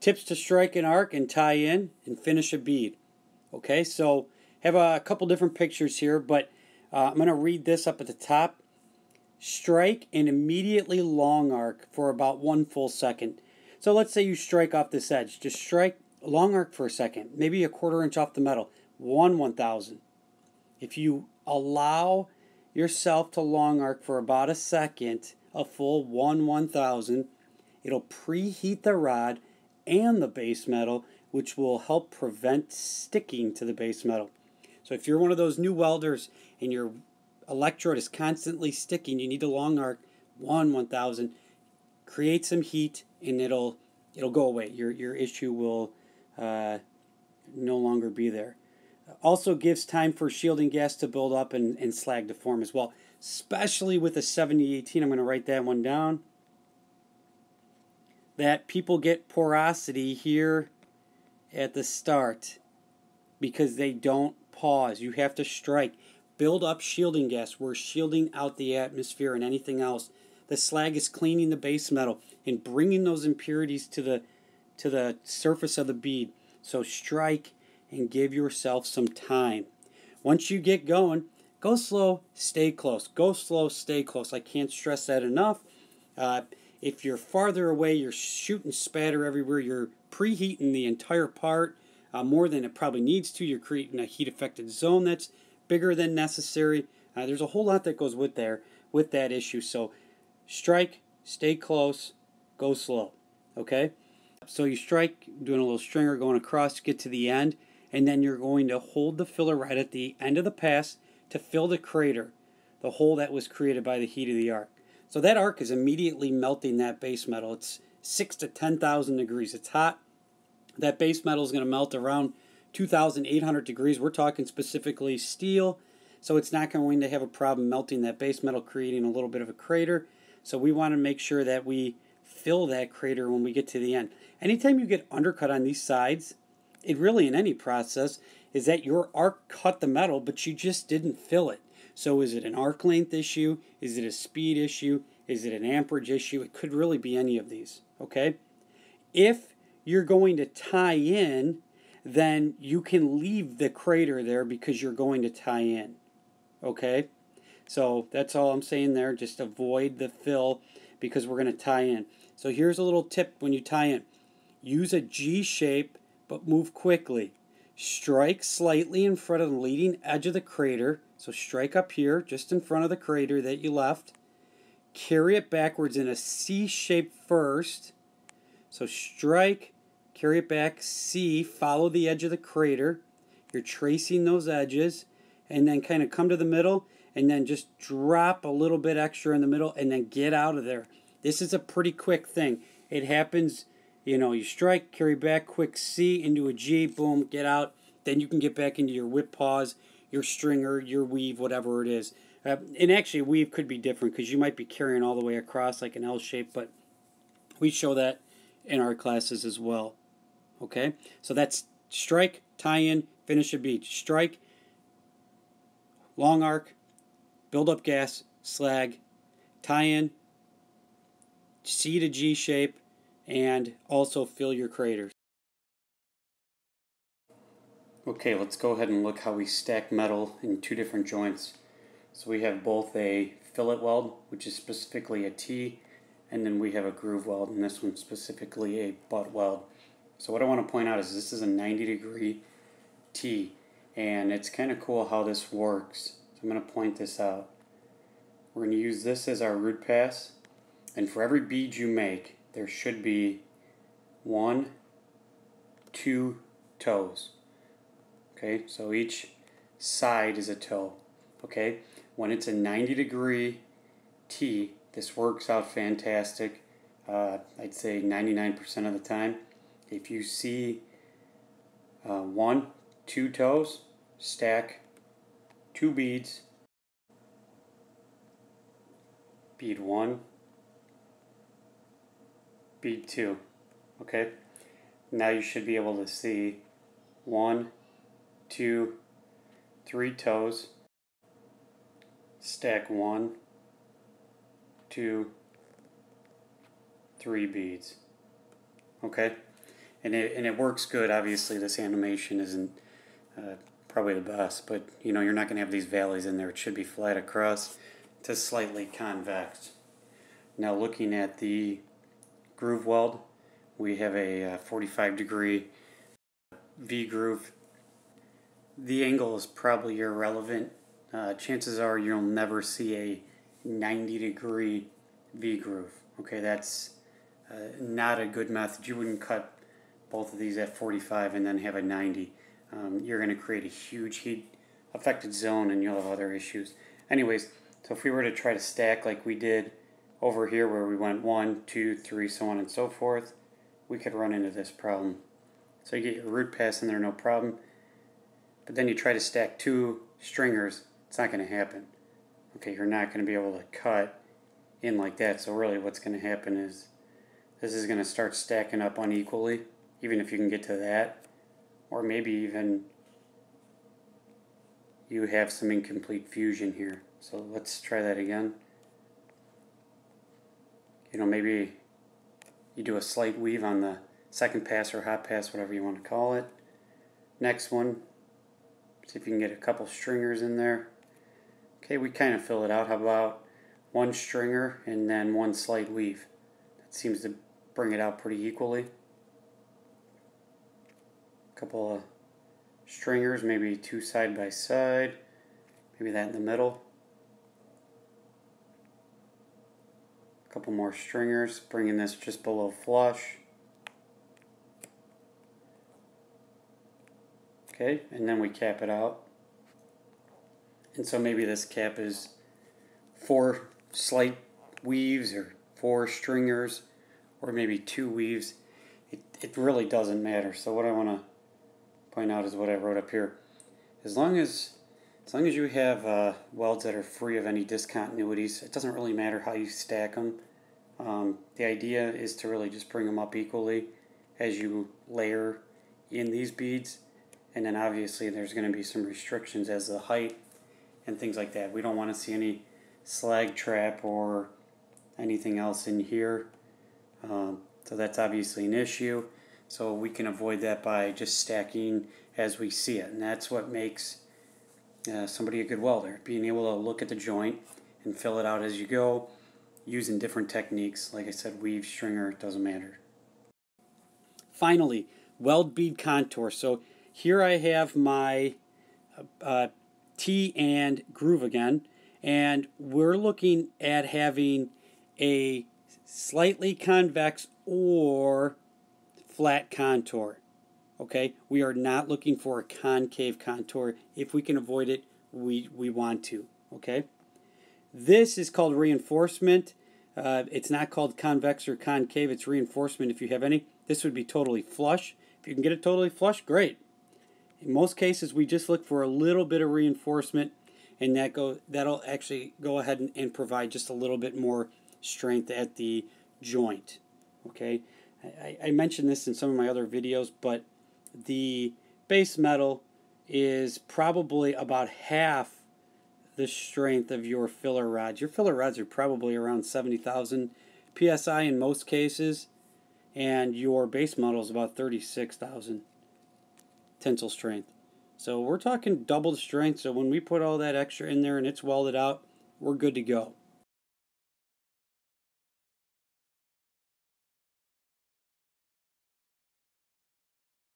tips to strike an arc and tie in and finish a bead. Okay, so have a couple different pictures here, but uh, I'm going to read this up at the top. Strike an immediately long arc for about one full second. So let's say you strike off this edge. Just strike long arc for a second, maybe a quarter inch off the metal. One one thousand. If you allow yourself to long arc for about a second, a full one one thousand, it'll preheat the rod and the base metal, which will help prevent sticking to the base metal. So if you're one of those new welders and your electrode is constantly sticking, you need a long arc one 1000, create some heat, and it'll it'll go away. Your your issue will uh, no longer be there. Also gives time for shielding gas to build up and, and slag to form as well, especially with a 7018. I'm going to write that one down. That people get porosity here at the start because they don't pause. You have to strike. Build up shielding gas. We're shielding out the atmosphere and anything else. The slag is cleaning the base metal and bringing those impurities to the to the surface of the bead. So strike and give yourself some time. Once you get going, go slow, stay close. Go slow, stay close. I can't stress that enough. Uh, if you're farther away, you're shooting spatter everywhere. You're preheating the entire part uh, more than it probably needs to. You're creating a heat affected zone that's bigger than necessary. Uh, there's a whole lot that goes with there with that issue. So strike, stay close, go slow. Okay? So you strike, doing a little stringer going across, get to the end, and then you're going to hold the filler right at the end of the pass to fill the crater, the hole that was created by the heat of the arc. So that arc is immediately melting that base metal. It's six to 10,000 degrees. It's hot. That base metal is going to melt around 2,800 degrees. We're talking specifically steel, so it's not going to have a problem melting that base metal, creating a little bit of a crater. So we want to make sure that we fill that crater when we get to the end. Anytime you get undercut on these sides, it really in any process is that your arc cut the metal, but you just didn't fill it. So is it an arc length issue? Is it a speed issue? Is it an amperage issue? It could really be any of these, okay? If you're going to tie in, then you can leave the crater there because you're going to tie in, okay? So that's all I'm saying there. Just avoid the fill because we're going to tie in. So here's a little tip when you tie in. Use a G shape but move quickly. Strike slightly in front of the leading edge of the crater. So strike up here, just in front of the crater that you left. Carry it backwards in a C shape first. So strike, carry it back, C, follow the edge of the crater. You're tracing those edges, and then kind of come to the middle, and then just drop a little bit extra in the middle, and then get out of there. This is a pretty quick thing. It happens you know, you strike, carry back, quick C into a G, boom, get out. Then you can get back into your whip pause, your stringer, your weave, whatever it is. Uh, and actually, weave could be different because you might be carrying all the way across like an L shape, but we show that in our classes as well. Okay, so that's strike, tie in, finish a bead. Strike, long arc, build up gas, slag, tie in, C to G shape, and also fill your craters. Okay, let's go ahead and look how we stack metal in two different joints. So we have both a fillet weld, which is specifically a T, and then we have a groove weld, and this one specifically a butt weld. So what I want to point out is this is a 90 degree T, and it's kind of cool how this works. So I'm going to point this out. We're going to use this as our root pass, and for every bead you make, there should be one, two toes. Okay, so each side is a toe. Okay, when it's a 90 degree T, this works out fantastic. Uh, I'd say 99% of the time. If you see uh, one, two toes, stack two beads, bead one, bead two. Okay, now you should be able to see one, two, three toes, stack one, two, three beads. Okay, and it, and it works good. Obviously, this animation isn't uh, probably the best, but you know you're not going to have these valleys in there. It should be flat across to slightly convex. Now looking at the groove weld, we have a uh, 45 degree V groove. The angle is probably irrelevant. Uh, chances are you'll never see a 90 degree V groove. Okay, that's uh, not a good method. You wouldn't cut both of these at 45 and then have a 90. Um, you're going to create a huge heat affected zone and you'll have other issues. Anyways, so if we were to try to stack like we did over here where we went one, two, three, so on and so forth, we could run into this problem. So you get your root pass in there, no problem. But then you try to stack two stringers, it's not going to happen. Okay, you're not going to be able to cut in like that. So really what's going to happen is this is going to start stacking up unequally, even if you can get to that. Or maybe even you have some incomplete fusion here. So let's try that again. You know, maybe you do a slight weave on the second pass or hot pass, whatever you want to call it. Next one, see if you can get a couple stringers in there. Okay, we kind of fill it out. How about one stringer and then one slight weave? That seems to bring it out pretty equally. A couple of stringers, maybe two side by side, maybe that in the middle. A couple more stringers, bringing this just below flush. Okay, and then we cap it out. And so maybe this cap is four slight weaves or four stringers or maybe two weaves. It, it really doesn't matter. So what I want to point out is what I wrote up here. As long as as long as you have uh, welds that are free of any discontinuities, it doesn't really matter how you stack them. Um, the idea is to really just bring them up equally as you layer in these beads. And then obviously there's going to be some restrictions as the height and things like that. We don't want to see any slag trap or anything else in here. Um, so that's obviously an issue. So we can avoid that by just stacking as we see it. And that's what makes uh, somebody a good welder, being able to look at the joint and fill it out as you go using different techniques. Like I said, weave, stringer, doesn't matter. Finally, weld bead contour. So here I have my uh, uh T and groove again, and we're looking at having a slightly convex or flat contour. Okay, we are not looking for a concave contour. If we can avoid it, we, we want to. Okay, this is called reinforcement. Uh, it's not called convex or concave, it's reinforcement if you have any. This would be totally flush. If you can get it totally flush, great. In most cases, we just look for a little bit of reinforcement, and that go that'll actually go ahead and, and provide just a little bit more strength at the joint. Okay, I, I mentioned this in some of my other videos, but the base metal is probably about half the strength of your filler rods. Your filler rods are probably around 70,000 psi in most cases, and your base metal is about 36,000 tensile strength. So we're talking double the strength. So when we put all that extra in there and it's welded out, we're good to go.